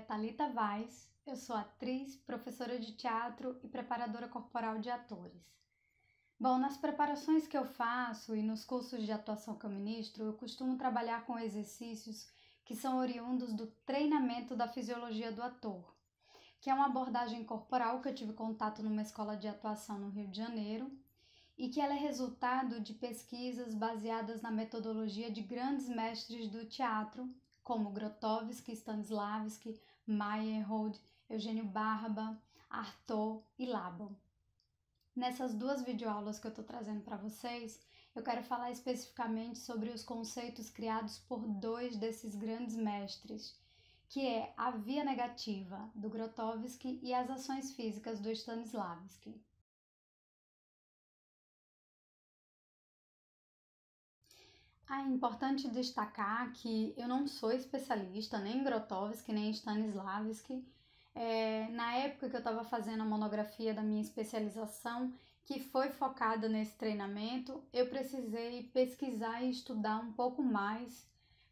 é Talita Vaz, eu sou atriz, professora de teatro e preparadora corporal de atores. Bom, nas preparações que eu faço e nos cursos de atuação que eu ministro, eu costumo trabalhar com exercícios que são oriundos do treinamento da fisiologia do ator, que é uma abordagem corporal que eu tive contato numa escola de atuação no Rio de Janeiro e que ela é resultado de pesquisas baseadas na metodologia de grandes mestres do teatro como Grotowski, Stanislavski, Meyerhold, Eugênio Barba, Artaud e Laban. Nessas duas videoaulas que eu estou trazendo para vocês, eu quero falar especificamente sobre os conceitos criados por dois desses grandes mestres, que é a via negativa do Grotowski e as ações físicas do Stanislavski. Ah, é importante destacar que eu não sou especialista nem em Grotowski nem em Stanislavski. É, na época que eu estava fazendo a monografia da minha especialização, que foi focada nesse treinamento, eu precisei pesquisar e estudar um pouco mais,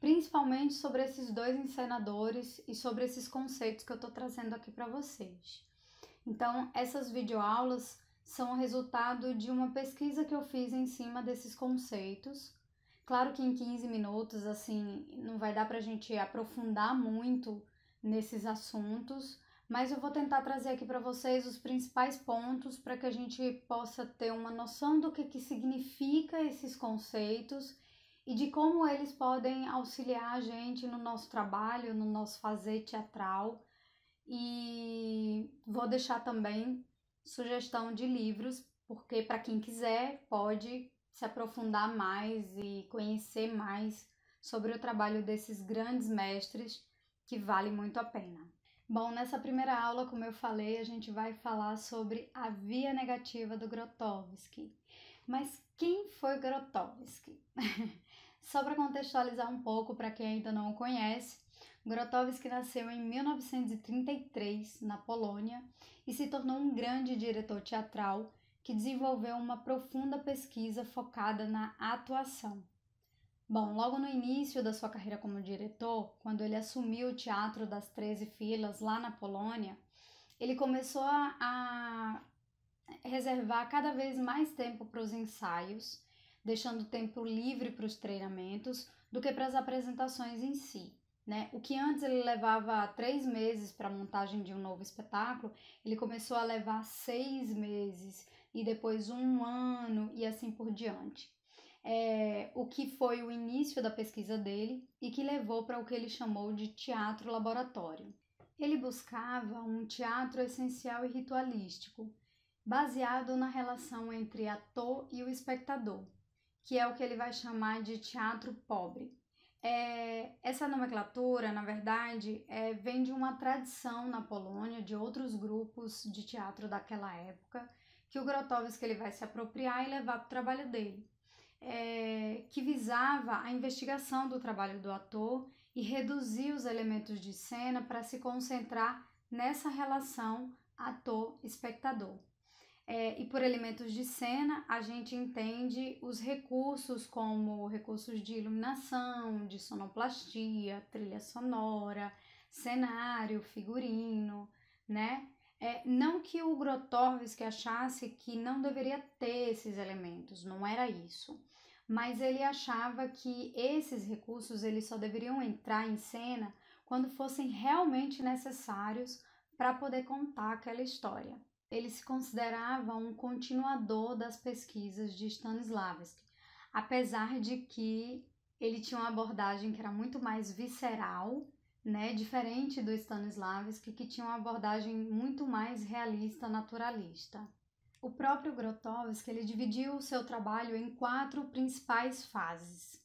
principalmente sobre esses dois encenadores e sobre esses conceitos que eu estou trazendo aqui para vocês. Então, essas videoaulas são o resultado de uma pesquisa que eu fiz em cima desses conceitos Claro que em 15 minutos, assim, não vai dar para a gente aprofundar muito nesses assuntos, mas eu vou tentar trazer aqui para vocês os principais pontos para que a gente possa ter uma noção do que, que significa esses conceitos e de como eles podem auxiliar a gente no nosso trabalho, no nosso fazer teatral. E vou deixar também sugestão de livros, porque para quem quiser pode se aprofundar mais e conhecer mais sobre o trabalho desses grandes mestres que vale muito a pena. Bom, nessa primeira aula, como eu falei, a gente vai falar sobre a via negativa do Grotowski. Mas quem foi Grotowski? Só para contextualizar um pouco para quem ainda não o conhece, Grotowski nasceu em 1933 na Polônia e se tornou um grande diretor teatral que desenvolveu uma profunda pesquisa focada na atuação. Bom, logo no início da sua carreira como diretor, quando ele assumiu o Teatro das Treze Filas lá na Polônia, ele começou a, a reservar cada vez mais tempo para os ensaios, deixando tempo livre para os treinamentos do que para as apresentações em si. Né? O que antes ele levava três meses para a montagem de um novo espetáculo, ele começou a levar seis meses e depois um ano e assim por diante. É, o que foi o início da pesquisa dele e que levou para o que ele chamou de teatro laboratório. Ele buscava um teatro essencial e ritualístico, baseado na relação entre ator e o espectador, que é o que ele vai chamar de teatro pobre. É, essa nomenclatura, na verdade, é, vem de uma tradição na Polônia de outros grupos de teatro daquela época que o Grotowski ele vai se apropriar e levar para o trabalho dele, é, que visava a investigação do trabalho do ator e reduzir os elementos de cena para se concentrar nessa relação ator-espectador. É, e por elementos de cena, a gente entende os recursos como recursos de iluminação, de sonoplastia, trilha sonora, cenário, figurino, né? É, não que o Grotowski achasse que não deveria ter esses elementos, não era isso. Mas ele achava que esses recursos eles só deveriam entrar em cena quando fossem realmente necessários para poder contar aquela história. Ele se considerava um continuador das pesquisas de Stanislavski, apesar de que ele tinha uma abordagem que era muito mais visceral né, diferente do Stanislavski, que tinha uma abordagem muito mais realista, naturalista. O próprio Grotowski ele dividiu o seu trabalho em quatro principais fases.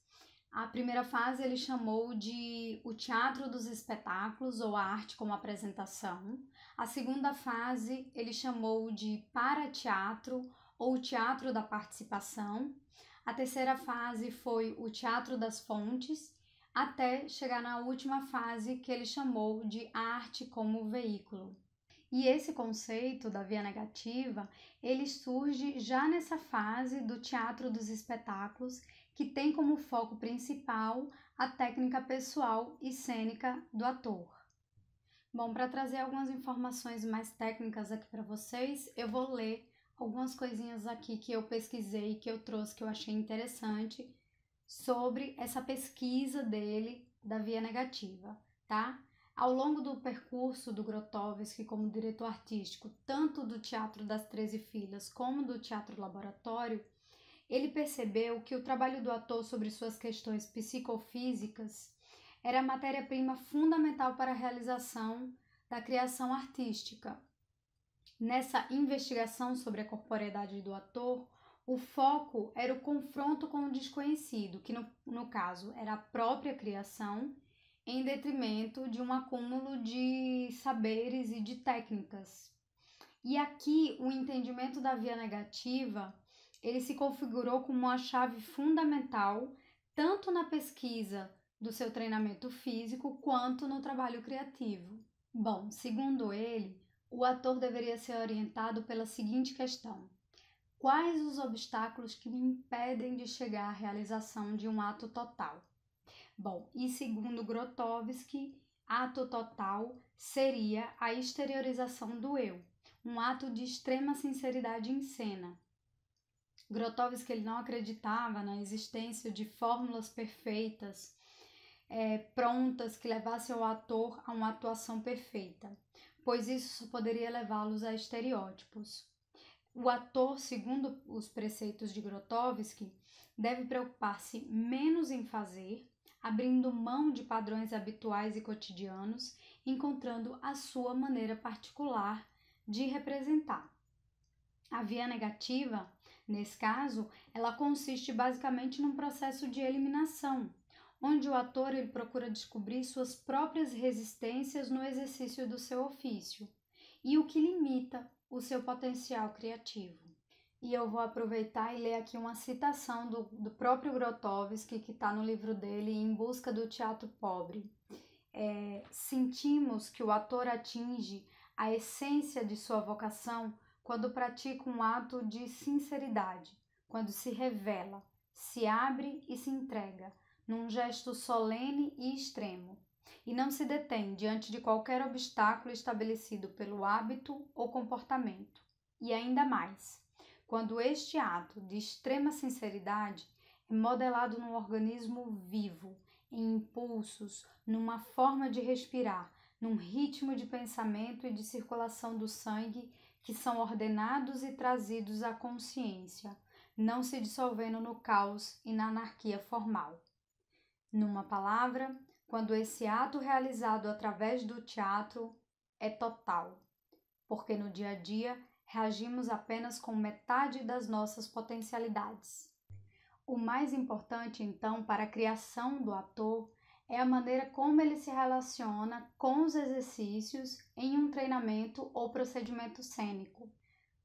A primeira fase ele chamou de o teatro dos espetáculos ou a arte como apresentação. A segunda fase ele chamou de para-teatro ou teatro da participação. A terceira fase foi o teatro das fontes até chegar na última fase que ele chamou de arte como veículo. E esse conceito da via negativa, ele surge já nessa fase do teatro dos espetáculos, que tem como foco principal a técnica pessoal e cênica do ator. Bom, para trazer algumas informações mais técnicas aqui para vocês, eu vou ler algumas coisinhas aqui que eu pesquisei, que eu trouxe, que eu achei interessante sobre essa pesquisa dele da via negativa, tá? Ao longo do percurso do Grotowski como diretor artístico, tanto do Teatro das Treze Filhas como do Teatro Laboratório, ele percebeu que o trabalho do ator sobre suas questões psicofísicas era matéria-prima fundamental para a realização da criação artística. Nessa investigação sobre a corporeidade do ator, o foco era o confronto com o desconhecido, que no, no caso era a própria criação, em detrimento de um acúmulo de saberes e de técnicas. E aqui o entendimento da via negativa, ele se configurou como uma chave fundamental tanto na pesquisa do seu treinamento físico quanto no trabalho criativo. Bom, segundo ele, o ator deveria ser orientado pela seguinte questão: Quais os obstáculos que me impedem de chegar à realização de um ato total? Bom, e segundo Grotowski, ato total seria a exteriorização do eu, um ato de extrema sinceridade em cena. Grotowski ele não acreditava na existência de fórmulas perfeitas, é, prontas que levassem o ator a uma atuação perfeita, pois isso só poderia levá-los a estereótipos. O ator, segundo os preceitos de Grotowski, deve preocupar-se menos em fazer, abrindo mão de padrões habituais e cotidianos, encontrando a sua maneira particular de representar. A via negativa, nesse caso, ela consiste basicamente num processo de eliminação, onde o ator ele procura descobrir suas próprias resistências no exercício do seu ofício e o que limita o seu potencial criativo. E eu vou aproveitar e ler aqui uma citação do, do próprio Grotowski, que está no livro dele, Em Busca do Teatro Pobre. É, sentimos que o ator atinge a essência de sua vocação quando pratica um ato de sinceridade, quando se revela, se abre e se entrega, num gesto solene e extremo, e não se detém diante de qualquer obstáculo estabelecido pelo hábito ou comportamento. E ainda mais, quando este ato de extrema sinceridade é modelado num organismo vivo, em impulsos, numa forma de respirar, num ritmo de pensamento e de circulação do sangue que são ordenados e trazidos à consciência, não se dissolvendo no caos e na anarquia formal. Numa palavra, quando esse ato realizado através do teatro é total, porque no dia a dia reagimos apenas com metade das nossas potencialidades. O mais importante, então, para a criação do ator é a maneira como ele se relaciona com os exercícios em um treinamento ou procedimento cênico,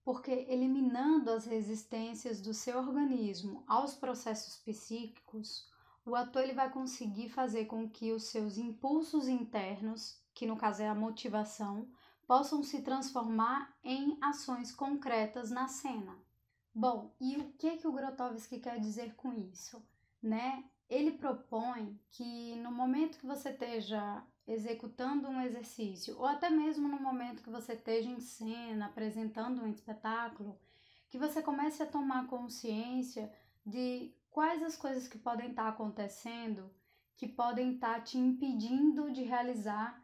porque eliminando as resistências do seu organismo aos processos psíquicos, o ator ele vai conseguir fazer com que os seus impulsos internos, que no caso é a motivação, possam se transformar em ações concretas na cena. Bom, e o que que o Grotowski quer dizer com isso, né? Ele propõe que no momento que você esteja executando um exercício, ou até mesmo no momento que você esteja em cena, apresentando um espetáculo, que você comece a tomar consciência de quais as coisas que podem estar acontecendo que podem estar te impedindo de realizar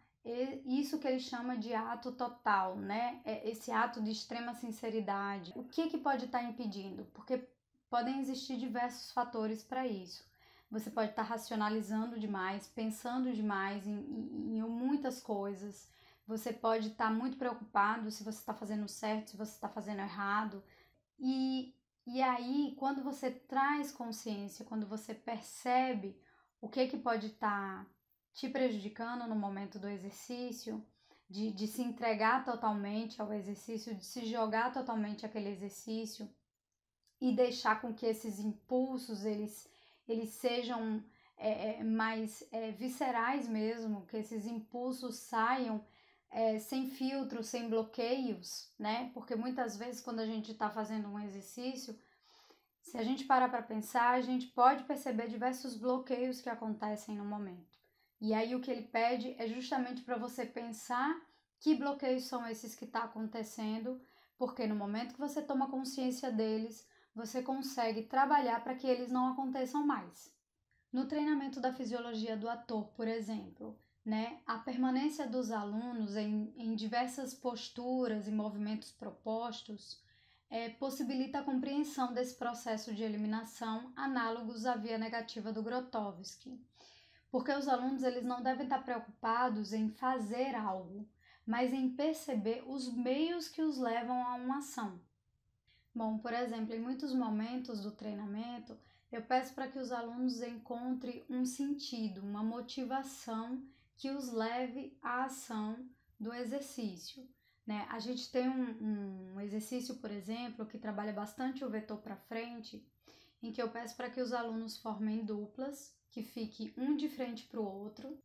isso que ele chama de ato total, né? É esse ato de extrema sinceridade. O que que pode estar impedindo? Porque podem existir diversos fatores para isso. Você pode estar racionalizando demais, pensando demais em, em, em muitas coisas. Você pode estar muito preocupado se você está fazendo certo, se você está fazendo errado. E e aí, quando você traz consciência, quando você percebe o que, que pode estar tá te prejudicando no momento do exercício, de, de se entregar totalmente ao exercício, de se jogar totalmente aquele exercício e deixar com que esses impulsos eles, eles sejam é, é mais é, viscerais mesmo, que esses impulsos saiam é, sem filtro, sem bloqueios, né? Porque muitas vezes quando a gente está fazendo um exercício, se a gente parar para pensar, a gente pode perceber diversos bloqueios que acontecem no momento. E aí o que ele pede é justamente para você pensar que bloqueios são esses que está acontecendo, porque no momento que você toma consciência deles, você consegue trabalhar para que eles não aconteçam mais. No treinamento da fisiologia do ator, por exemplo, né, a permanência dos alunos em, em diversas posturas e movimentos propostos é, possibilita a compreensão desse processo de eliminação análogos à via negativa do Grotowski. Porque os alunos eles não devem estar preocupados em fazer algo, mas em perceber os meios que os levam a uma ação. Bom, por exemplo, em muitos momentos do treinamento, eu peço para que os alunos encontrem um sentido, uma motivação que os leve à ação do exercício. Né? A gente tem um, um exercício, por exemplo, que trabalha bastante o vetor para frente, em que eu peço para que os alunos formem duplas, que fiquem um de frente para o outro,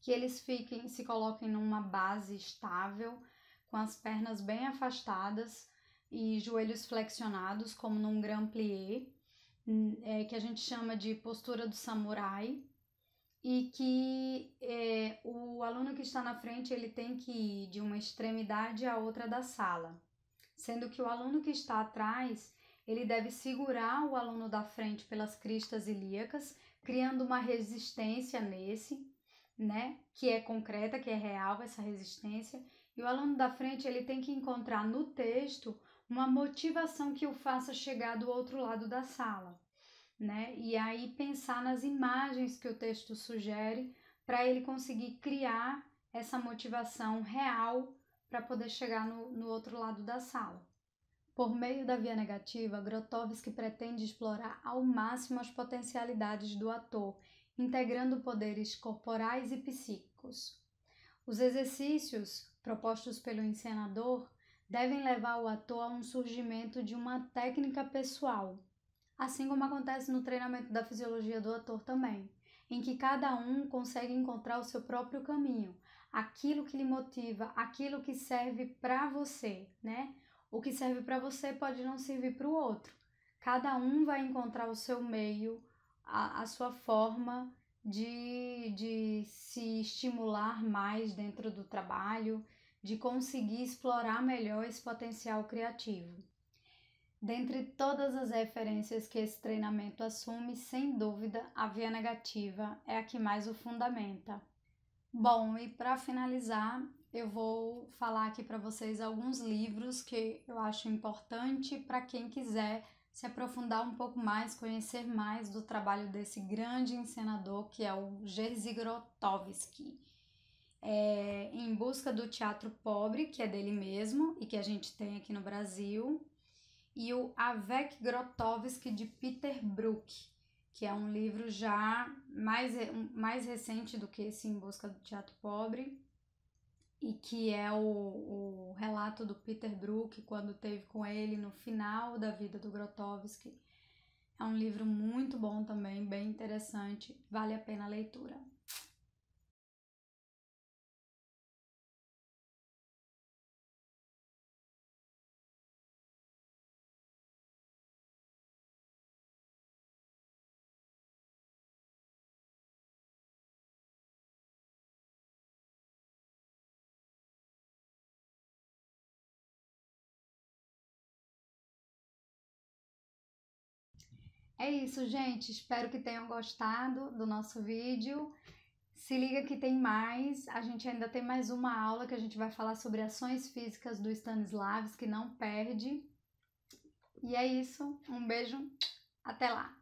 que eles fiquem, se coloquem numa base estável, com as pernas bem afastadas e joelhos flexionados, como num grand plié, é, que a gente chama de postura do samurai, e que é, que está na frente ele tem que ir de uma extremidade à outra da sala, sendo que o aluno que está atrás ele deve segurar o aluno da frente pelas cristas ilíacas, criando uma resistência nesse, né, que é concreta, que é real essa resistência, e o aluno da frente ele tem que encontrar no texto uma motivação que o faça chegar do outro lado da sala né? E aí pensar nas imagens que o texto sugere para ele conseguir criar essa motivação real para poder chegar no, no outro lado da sala. Por meio da via negativa, Grotowski pretende explorar ao máximo as potencialidades do ator, integrando poderes corporais e psíquicos. Os exercícios propostos pelo encenador devem levar o ator a um surgimento de uma técnica pessoal, assim como acontece no treinamento da fisiologia do ator também, em que cada um consegue encontrar o seu próprio caminho, aquilo que lhe motiva, aquilo que serve para você, né? O que serve para você pode não servir para o outro. Cada um vai encontrar o seu meio, a, a sua forma de, de se estimular mais dentro do trabalho, de conseguir explorar melhor esse potencial criativo. Dentre todas as referências que esse treinamento assume, sem dúvida, a via negativa é a que mais o fundamenta. Bom, e para finalizar, eu vou falar aqui para vocês alguns livros que eu acho importante para quem quiser se aprofundar um pouco mais, conhecer mais do trabalho desse grande encenador que é o Jerzy Grotowski. É, em busca do teatro pobre, que é dele mesmo e que a gente tem aqui no Brasil, e o Avec Grotowski de Peter Brook, que é um livro já mais, mais recente do que esse Em Busca do Teatro Pobre, e que é o, o relato do Peter Brook quando teve com ele no final da vida do Grotowski. É um livro muito bom também, bem interessante, vale a pena a leitura. É isso, gente. Espero que tenham gostado do nosso vídeo. Se liga que tem mais. A gente ainda tem mais uma aula que a gente vai falar sobre ações físicas do Stanislavski, não perde. E é isso. Um beijo. Até lá.